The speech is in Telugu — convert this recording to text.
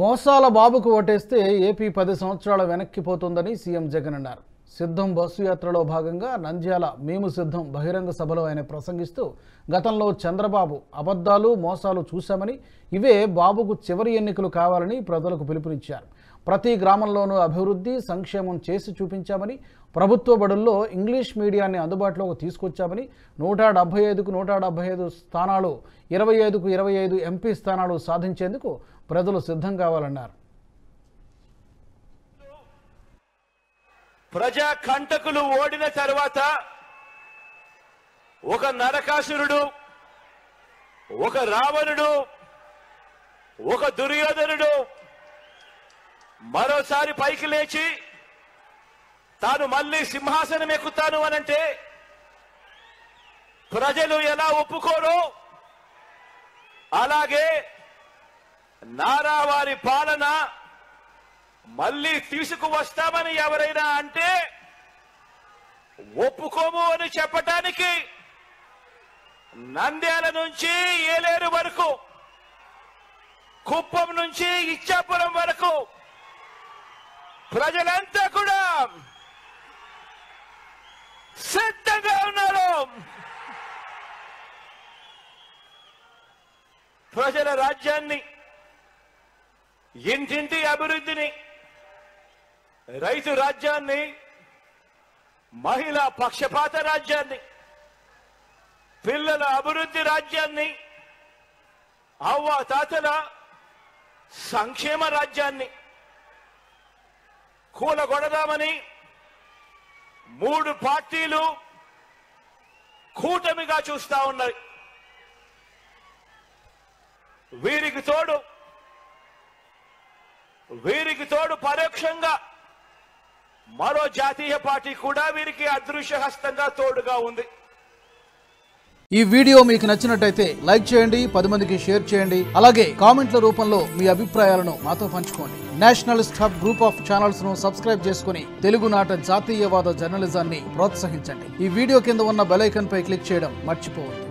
మోసాల బాబుకు ఓటేస్తే ఏపీ పది సంవత్సరాల వెనక్కిపోతుందని సీఎం జగన్ అన్నారు. సిద్ధం బస్సు యాత్రలో భాగంగా నంద్యాల మేము సిద్ధం బహిరంగ సభలో ఆయన ప్రసంగిస్తూ గతంలో చంద్రబాబు అబద్ధాలు మోసాలు చూశామని ఇవే బాబుకు చివరి ఎన్నికలు కావాలని ప్రజలకు పిలుపునిచ్చారు. ప్రతి గ్రామంలోనూ అభివృద్ధి సంక్షేమం చేసి చూపించామని ప్రభుత్వ బడుల్లో ఇంగ్లీష్ మీడియాన్ని అందుబాటులోకి తీసుకొచ్చామని నూట డెబ్బై ఐదుకు నూట డెబ్బై ఐదు స్థానాలు ఇరవై ఐదుకు ఇరవై ఐదు ఎంపీ స్థానాలు సాధించేందుకు ప్రజలు సిద్ధం కావాలన్నారు. ప్రజా కంటకులు ఓడిన తర్వాత ఒక నరకాసురుడు ఒక రావణుడు ఒక దుర్యోధనుడు మరోసారి పైకి లేచి తాను మళ్ళీ సింహాసనం ఎక్కుతాను అనంటే ప్రజలు ఎలా ఒప్పుకోరు? అలాగే నారావారి పాలన మళ్ళీ తీసుకువస్తామని ఎవరైనా అంటే ఒప్పుకోము అని చెప్పటానికి నంద్యాల నుంచి ఏలేరు వరకు కుప్పం నుంచి ఇచ్చాపురం వరకు ప్రజలంతా కూడా సిద్ధంగా ఉన్నారు. ప్రజల రాజ్యాన్ని ఇంటింటి అభివృద్ధిని రైతు రాజ్యాన్ని మహిళా పక్షపాత రాజ్యాన్ని పిల్లల అభివృద్ధి రాజ్యాన్ని అవ్వ తాతల సంక్షేమ రాజ్యాన్ని కూలగొడదామని మూడు పార్టీలు కూటమిగా చూస్తా ఉన్నాయి. వీరికి తోడు వీరికి తోడు పరోక్షంగా మరో జాతీయ పార్టీ కూడా వీరికి అదృశ్య హస్తంగా తోడుగా ఉంది. ఈ వీడియో మీకు నచ్చినట్టయితే లైక్ చేయండి పది మందికి షేర్ చేయండి అలాగే కామెంట్ల రూపంలో మీ అభిప్రాయాలను మాతో పంచుకోండి. నేషనలిస్ట్ హబ్ గ్రూప్ ఆఫ్ ఛానల్స్ను సబ్స్క్రైబ్ చేసుకుని తెలుగునాట జాతీయవాద జర్నలిజాన్ని ప్రోత్సహించండి. ఈ వీడియో కింద ఉన్న బెలైకన్ పై క్లిక్ చేయడం మర్చిపోవద్దు.